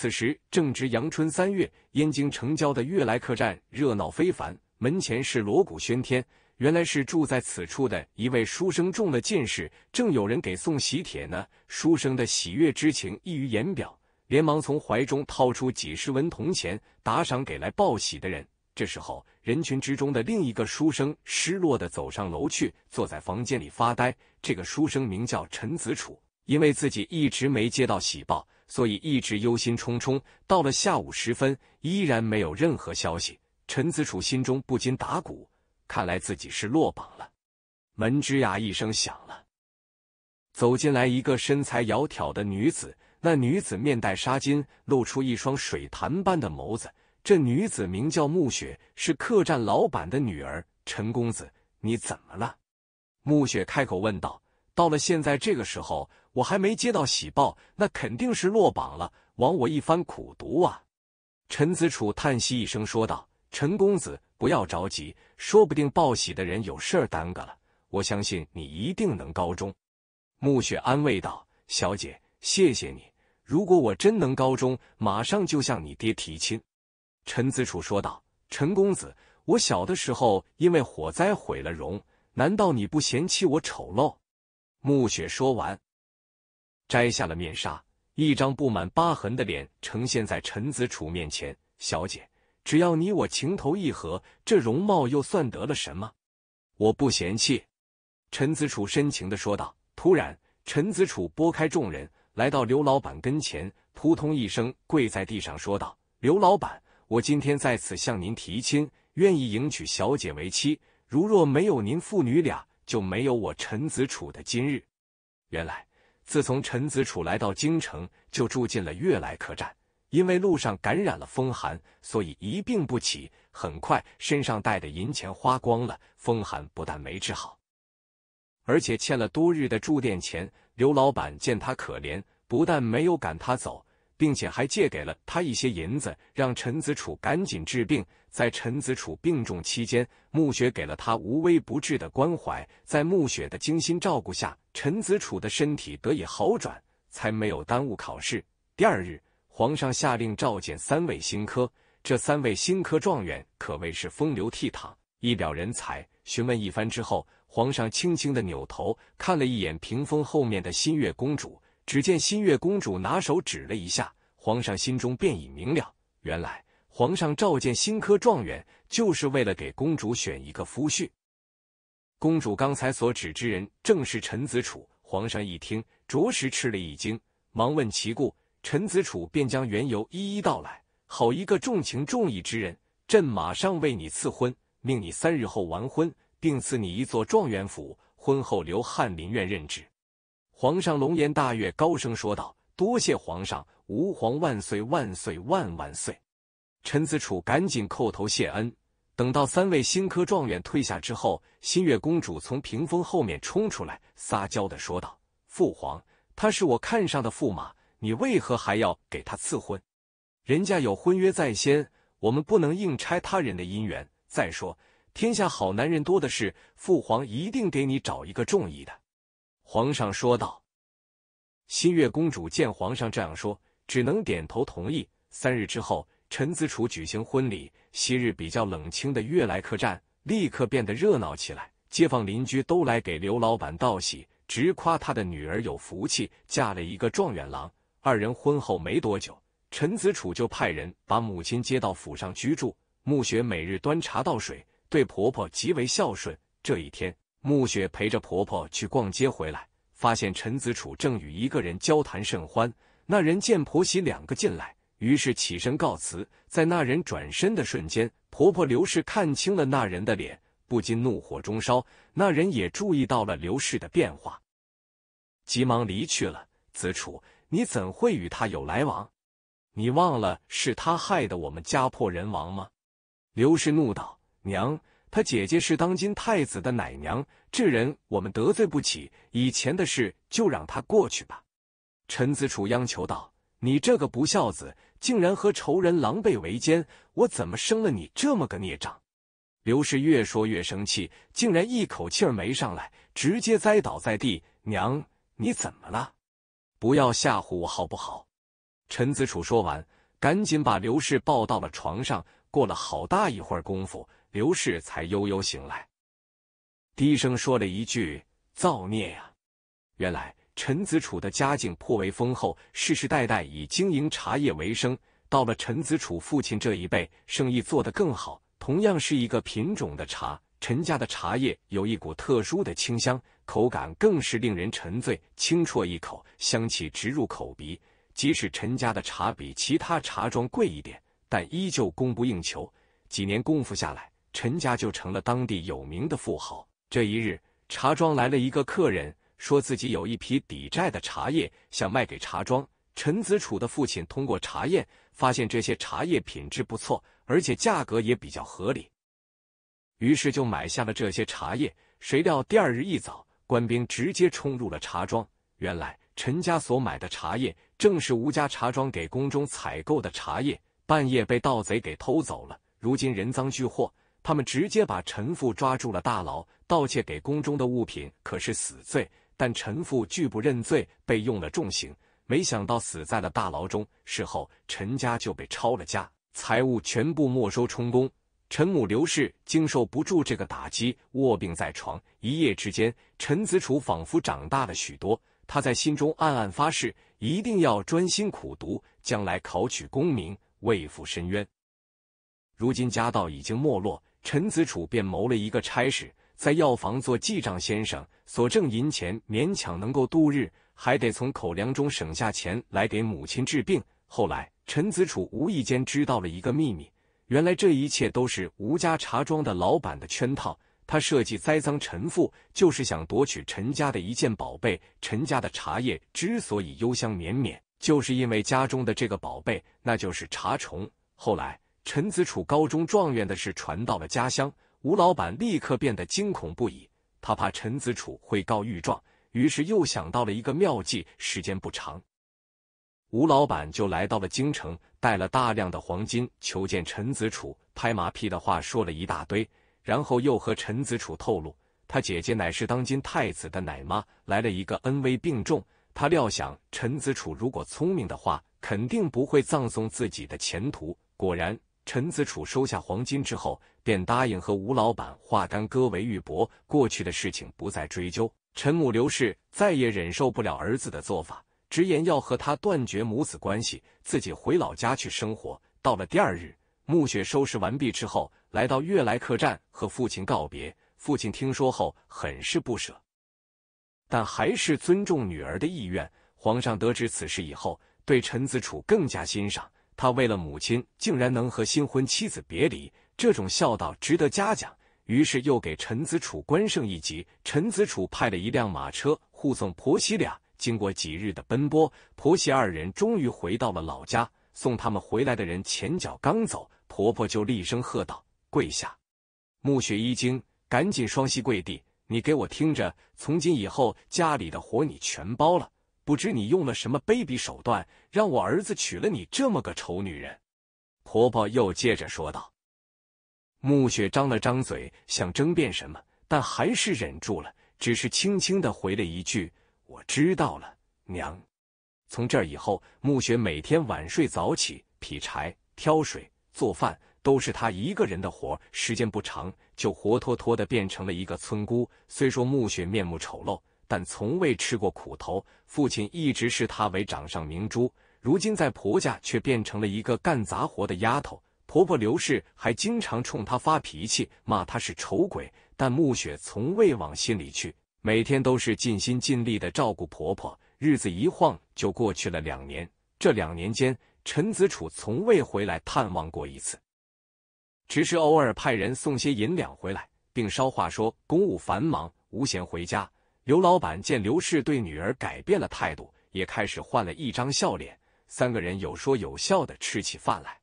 此时正值阳春三月，燕京城郊的悦来客栈热闹非凡，门前是锣鼓喧天。原来是住在此处的一位书生中了进士，正有人给送喜帖呢。书生的喜悦之情溢于言表，连忙从怀中掏出几十文铜钱打赏给来报喜的人。这时候，人群之中的另一个书生失落地走上楼去，坐在房间里发呆。这个书生名叫陈子楚，因为自己一直没接到喜报，所以一直忧心忡忡。到了下午时分，依然没有任何消息。陈子楚心中不禁打鼓。看来自己是落榜了，门吱呀一声响了，走进来一个身材窈窕的女子。那女子面带纱巾，露出一双水潭般的眸子。这女子名叫暮雪，是客栈老板的女儿。陈公子，你怎么了？暮雪开口问道。到了现在这个时候，我还没接到喜报，那肯定是落榜了，枉我一番苦读啊！陈子楚叹息一声说道：“陈公子。”不要着急，说不定报喜的人有事儿耽搁了。我相信你一定能高中。暮雪安慰道：“小姐，谢谢你。如果我真能高中，马上就向你爹提亲。”陈子楚说道：“陈公子，我小的时候因为火灾毁了容，难道你不嫌弃我丑陋？”暮雪说完，摘下了面纱，一张布满疤痕的脸呈现在陈子楚面前。小姐。只要你我情投意合，这容貌又算得了什么？我不嫌弃。”陈子楚深情的说道。突然，陈子楚拨开众人，来到刘老板跟前，扑通一声跪在地上，说道：“刘老板，我今天在此向您提亲，愿意迎娶小姐为妻。如若没有您父女俩，就没有我陈子楚的今日。”原来，自从陈子楚来到京城，就住进了悦来客栈。因为路上感染了风寒，所以一病不起。很快，身上带的银钱花光了，风寒不但没治好，而且欠了多日的住店钱。刘老板见他可怜，不但没有赶他走，并且还借给了他一些银子，让陈子楚赶紧治病。在陈子楚病重期间，暮雪给了他无微不至的关怀。在暮雪的精心照顾下，陈子楚的身体得以好转，才没有耽误考试。第二日。皇上下令召见三位新科，这三位新科状元可谓是风流倜傥，一表人才。询问一番之后，皇上轻轻的扭头看了一眼屏风后面的新月公主，只见新月公主拿手指了一下，皇上心中便已明了。原来皇上召见新科状元，就是为了给公主选一个夫婿。公主刚才所指之人正是陈子楚。皇上一听，着实吃了一惊，忙问其故。陈子楚便将缘由一一道来。好一个重情重义之人！朕马上为你赐婚，命你三日后完婚，并赐你一座状元府，婚后留翰林院任职。皇上龙颜大悦，高声说道：“多谢皇上，吾皇万岁万岁万万岁！”陈子楚赶紧叩头谢恩。等到三位新科状元退下之后，新月公主从屏风后面冲出来，撒娇的说道：“父皇，他是我看上的驸马。”你为何还要给他赐婚？人家有婚约在先，我们不能硬拆他人的姻缘。再说，天下好男人多的是，父皇一定给你找一个中意的。”皇上说道。新月公主见皇上这样说，只能点头同意。三日之后，陈子楚举行婚礼，昔日比较冷清的悦来客栈立刻变得热闹起来，街坊邻居都来给刘老板道喜，直夸他的女儿有福气，嫁了一个状元郎。二人婚后没多久，陈子楚就派人把母亲接到府上居住。暮雪每日端茶倒水，对婆婆极为孝顺。这一天，暮雪陪着婆婆去逛街回来，发现陈子楚正与一个人交谈甚欢。那人见婆媳两个进来，于是起身告辞。在那人转身的瞬间，婆婆刘氏看清了那人的脸，不禁怒火中烧。那人也注意到了刘氏的变化，急忙离去了。子楚。你怎会与他有来往？你忘了是他害得我们家破人亡吗？刘氏怒道：“娘，他姐姐是当今太子的奶娘，这人我们得罪不起。以前的事就让他过去吧。”陈子楚央求道：“你这个不孝子，竟然和仇人狼狈为奸，我怎么生了你这么个孽障？”刘氏越说越生气，竟然一口气儿没上来，直接栽倒在地。娘，你怎么了？不要吓唬我好不好？陈子楚说完，赶紧把刘氏抱到了床上。过了好大一会儿功夫，刘氏才悠悠醒来，低声说了一句：“造孽呀！”原来陈子楚的家境颇为丰厚，世世代代以经营茶叶为生。到了陈子楚父亲这一辈，生意做得更好。同样是一个品种的茶，陈家的茶叶有一股特殊的清香，口感更是令人沉醉，轻啜一口，香气直入口鼻。即使陈家的茶比其他茶庄贵一点，但依旧供不应求。几年功夫下来，陈家就成了当地有名的富豪。这一日，茶庄来了一个客人，说自己有一批抵债的茶叶想卖给茶庄。陈子楚的父亲通过查验，发现这些茶叶品质不错，而且价格也比较合理，于是就买下了这些茶叶。谁料第二日一早，官兵直接冲入了茶庄。原来陈家所买的茶叶正是吴家茶庄给宫中采购的茶叶，半夜被盗贼给偷走了。如今人赃俱获，他们直接把陈父抓住了大牢。盗窃给宫中的物品可是死罪，但陈父拒不认罪，被用了重刑。没想到死在了大牢中。事后，陈家就被抄了家，财物全部没收充公。陈母刘氏经受不住这个打击，卧病在床。一夜之间，陈子楚仿佛长大了许多。他在心中暗暗发誓，一定要专心苦读，将来考取功名，为父伸冤。如今家道已经没落，陈子楚便谋了一个差事，在药房做记账先生，所挣银钱勉强能够度日。还得从口粮中省下钱来给母亲治病。后来，陈子楚无意间知道了一个秘密：原来这一切都是吴家茶庄的老板的圈套。他设计栽赃陈父，就是想夺取陈家的一件宝贝。陈家的茶叶之所以幽香绵绵，就是因为家中的这个宝贝，那就是茶虫。后来，陈子楚高中状元的事传到了家乡，吴老板立刻变得惊恐不已，他怕陈子楚会告御状。于是又想到了一个妙计，时间不长，吴老板就来到了京城，带了大量的黄金求见陈子楚，拍马屁的话说了一大堆，然后又和陈子楚透露，他姐姐乃是当今太子的奶妈，来了一个恩威并重。他料想陈子楚如果聪明的话，肯定不会葬送自己的前途。果然，陈子楚收下黄金之后，便答应和吴老板化干戈为玉帛，过去的事情不再追究。陈母刘氏再也忍受不了儿子的做法，直言要和他断绝母子关系，自己回老家去生活。到了第二日，暮雪收拾完毕之后，来到悦来客栈和父亲告别。父亲听说后很是不舍，但还是尊重女儿的意愿。皇上得知此事以后，对陈子楚更加欣赏。他为了母亲，竟然能和新婚妻子别离，这种孝道值得嘉奖。于是又给陈子楚官升一级。陈子楚派了一辆马车护送婆媳俩。经过几日的奔波，婆媳二人终于回到了老家。送他们回来的人前脚刚走，婆婆就厉声喝道：“跪下！”暮雪一惊，赶紧双膝跪地：“你给我听着，从今以后家里的活你全包了。不知你用了什么卑鄙手段，让我儿子娶了你这么个丑女人？”婆婆又接着说道。暮雪张了张嘴，想争辩什么，但还是忍住了，只是轻轻的回了一句：“我知道了，娘。”从这以后，暮雪每天晚睡早起，劈柴、挑水、做饭，都是她一个人的活。时间不长，就活脱脱的变成了一个村姑。虽说暮雪面目丑陋，但从未吃过苦头。父亲一直视她为掌上明珠，如今在婆家却变成了一个干杂活的丫头。婆婆刘氏还经常冲她发脾气，骂她是丑鬼，但暮雪从未往心里去，每天都是尽心尽力的照顾婆婆。日子一晃就过去了两年，这两年间，陈子楚从未回来探望过一次，只是偶尔派人送些银两回来，并捎话说公务繁忙，无闲回家。刘老板见刘氏对女儿改变了态度，也开始换了一张笑脸，三个人有说有笑的吃起饭来。